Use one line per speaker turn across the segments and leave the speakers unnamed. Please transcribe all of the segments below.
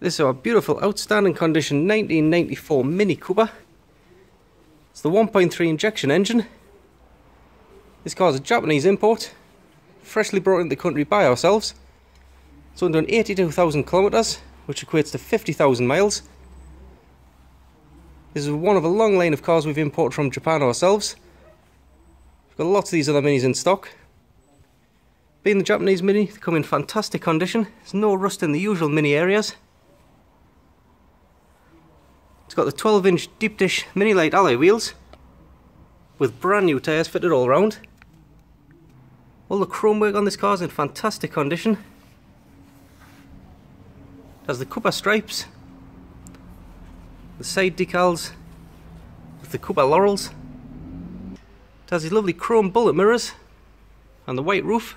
This is our beautiful, outstanding condition 1994 Mini Cooper. It's the 1.3 injection engine. This car is a Japanese import, freshly brought into the country by ourselves. It's under 82,000 kilometres, which equates to 50,000 miles. This is one of a long line of cars we've imported from Japan ourselves. We've got lots of these other minis in stock. Being the Japanese Mini, they come in fantastic condition. There's no rust in the usual Mini areas. It's got the 12 inch deep dish Minilite alloy wheels with brand new tyres fitted all round. All the chrome work on this car is in fantastic condition. It has the Cooper stripes, the side decals with the Cooper laurels. It has these lovely chrome bullet mirrors and the white roof.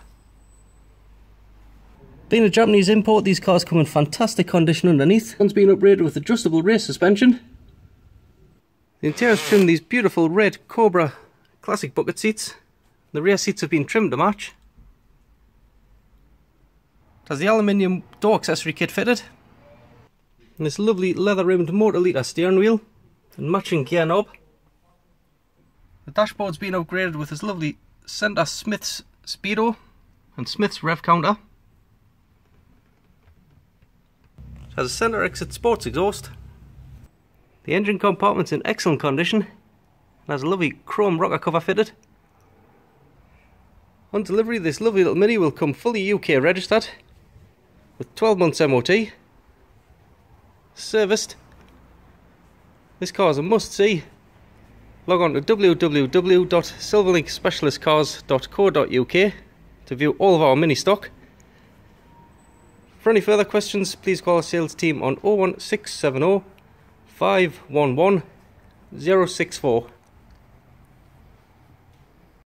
Being a Japanese import, these cars come in fantastic condition underneath. One's been upgraded with adjustable rear suspension. The interior's trimmed these beautiful red Cobra classic bucket seats. The rear seats have been trimmed to match. It has the aluminium door accessory kit fitted. And this lovely leather rimmed motor steering wheel and matching gear knob. The dashboard's been upgraded with this lovely Centre Smith's Speedo and Smith's rev counter. Has a centre exit sports exhaust. The engine compartment's in excellent condition and has a lovely chrome rocker cover fitted. On delivery this lovely little Mini will come fully UK registered with 12 months MOT, serviced. This car is a must see. Log on to www.silverlinkspecialistcars.co.uk to view all of our Mini stock for any further questions, please call our sales team on 01670 511 064.